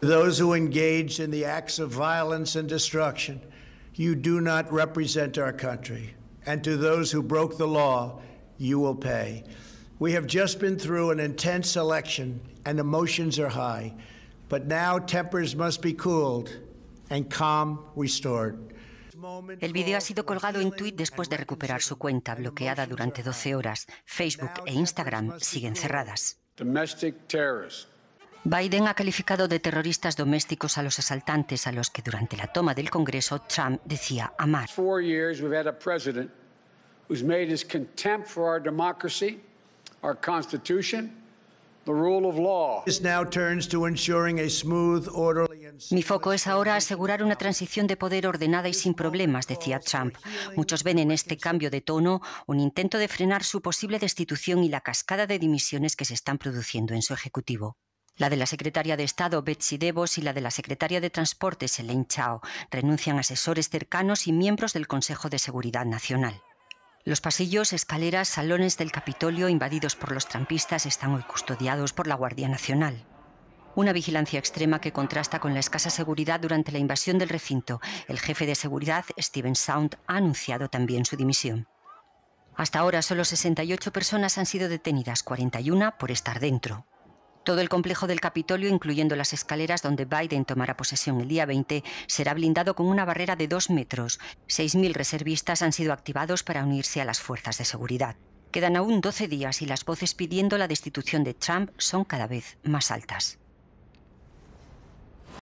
Those who engaged in the acts of violence and destruction, you do not represent our country. And to those who broke the law, you will pay. We have just been through an intense election and emotions are high, but now tempers must be cooled and calm restored. El vídeo ha sido colgado en tweet después de recuperar su cuenta bloqueada durante 12 horas. Facebook e Instagram siguen cerradas. Biden ha calificado de terroristas domésticos a los asaltantes a los que durante la toma del Congreso Trump decía amar. Mi foco es ahora asegurar una transición de poder ordenada y sin problemas, decía Trump. Muchos ven en este cambio de tono un intento de frenar su posible destitución y la cascada de dimisiones que se están produciendo en su ejecutivo. La de la secretaria de Estado Betsy DeVos y la de la secretaria de Transportes Elaine Chao renuncian asesores cercanos y miembros del Consejo de Seguridad Nacional. Los pasillos, escaleras, salones del Capitolio invadidos por los trampistas están hoy custodiados por la Guardia Nacional. Una vigilancia extrema que contrasta con la escasa seguridad durante la invasión del recinto. El jefe de seguridad, Steven Sound, ha anunciado también su dimisión. Hasta ahora solo 68 personas han sido detenidas, 41 por estar dentro. Todo el complejo del Capitolio, incluyendo las escaleras donde Biden tomará posesión el día 20, será blindado con una barrera de dos metros. 6.000 reservistas han sido activados para unirse a las fuerzas de seguridad. Quedan aún 12 días y las voces pidiendo la destitución de Trump son cada vez más altas.